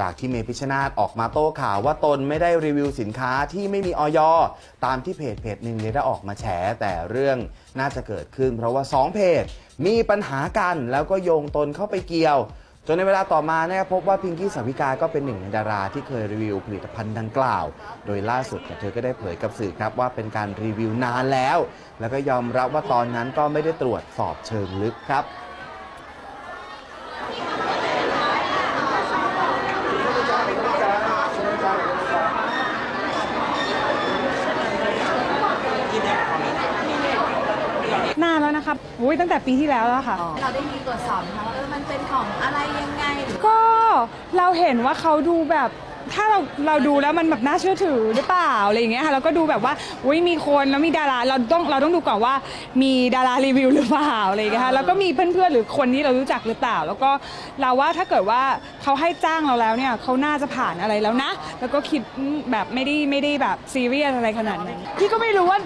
จากที่เมพิชนาธออกมาโต้ข่าวว่าตนไม่ได้รีวิวสินค้าที่ไม่มีออยตามที่เพจเพจหนึ่งได้ออกมาแฉแต่เรื่องน่าจะเกิดขึ้น เพราะว่า 2 เพจมีปัญหากันแล้วก็โยงตนเข้าไปเกี่ยวจนในเวลาต่อมานะครับพบว่าพิงกี้สาวิกาก็เป็นหนึ่งในดาราที่เคยรีวิวผลิตภัณฑ์ดังกล่าว โดยล่าสุดเธอก็ได้เผยกับสื่อครับว่าเป็นการรีวิวนานแล้ว แล้วก็ยอมรับว่าตอนนั้นก็ไม่ได้ตรวจสอบเชิงลึกครับ นานแล้วนะคะอุ้ยตั้งแต่ปีที่แล้วแล้วค่ะ เราได้มีตรวจสอบไหมคะว่าเออมันเป็นของอะไรยังไงหรือก็เราเห็นว่าเขาดูแบบถ้าเราเราดูแล้วมันแบบน่าเชื่อถือหรือเปล่าอะไรอย่างเงี้ยค่ะแล้วก็ดูแบบว่าอุ้ยมีคนแล้วมีดาราเราต้องเราต้องดูก่อนว่ามีดารารีวิวหรือเปล่าอะไรอย่างเงี้ยค่ะแล้วก็มีเพื่อนๆหรือคนที่เรารู้จักหรือเปล่า แล้วก็เราว่าถ้าเกิดว่า เขาให้จ้างเราแล้วเนี่ยเขาน่าจะผ่านอะไรแล้วนะ แล้วก็คิดแบบไม่ได้ไม่ได้แบบซีเรียสอะไรขนาดนั้นพี่ก็ไม่รู้ว่า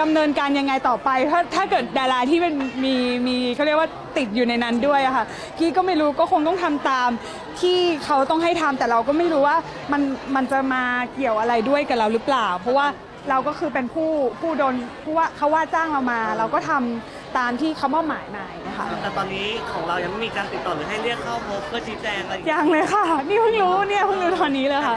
ดำเนินการยังไงต่อไป ถ้าถ้าเกิดดาราที่มันมีมีเขาเรียกว่าติดอยู่ในนั้นด้วยอะค่ะพี่ก็ไม่รู้ก็คงต้องทำตามที่เขาต้องให้ทำแต่เราก็ไม่รู้ว่ามันมันจะมาเกี่ยวอะไรด้วยกับเราหรือเปล่า เพราะว่าเราก็คือเป็นผู้ผู้โดนผู้ว่าเขาว่าจ้างเรามา เราก็ทำ ตามที่เขามอบหมายมาอย่างเงี้ยค่ะ แต่ตอนนี้ของเรายังไม่มีการติดต่อหรือให้เรียกเข้าพบเพื่อชี้แจงอะไรยังเลยค่ะ นี่เพิ่งรู้เนี่ยเพิ่งรู้ตอนนี้เลยค่ะ